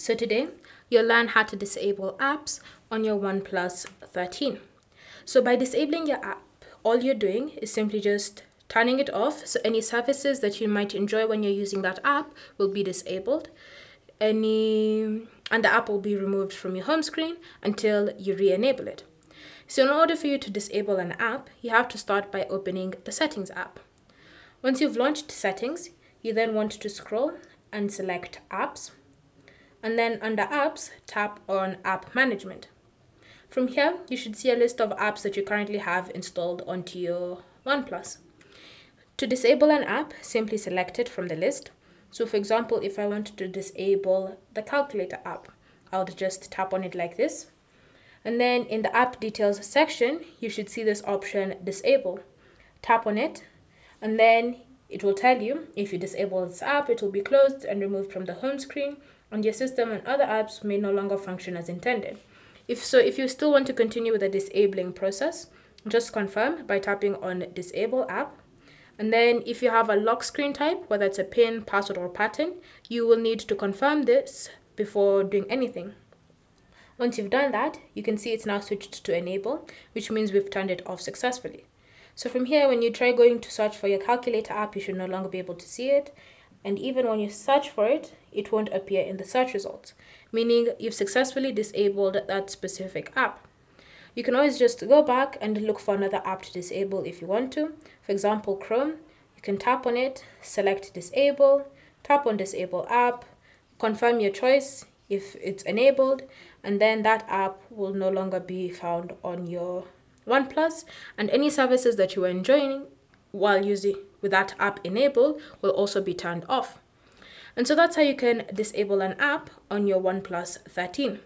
So today, you'll learn how to disable apps on your OnePlus 13. So by disabling your app, all you're doing is simply just turning it off. So any services that you might enjoy when you're using that app will be disabled. Any and the app will be removed from your home screen until you re-enable it. So in order for you to disable an app, you have to start by opening the settings app. Once you've launched settings, you then want to scroll and select apps and then under apps, tap on app management. From here, you should see a list of apps that you currently have installed onto your OnePlus. To disable an app, simply select it from the list. So for example, if I want to disable the calculator app, I'll just tap on it like this. And then in the app details section, you should see this option disable. Tap on it and then it will tell you if you disable this app, it will be closed and removed from the home screen and your system and other apps may no longer function as intended. If so, if you still want to continue with the disabling process, just confirm by tapping on disable app. And then if you have a lock screen type, whether it's a pin, password, or pattern, you will need to confirm this before doing anything. Once you've done that, you can see it's now switched to enable, which means we've turned it off successfully. So from here, when you try going to search for your calculator app, you should no longer be able to see it. And even when you search for it, it won't appear in the search results, meaning you've successfully disabled that specific app. You can always just go back and look for another app to disable if you want to. For example, Chrome, you can tap on it, select disable, tap on disable app, confirm your choice if it's enabled, and then that app will no longer be found on your OnePlus and any services that you were enjoying while using with that app enabled will also be turned off. And so that's how you can disable an app on your OnePlus 13.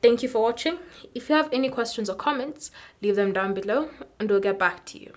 Thank you for watching. If you have any questions or comments, leave them down below and we'll get back to you.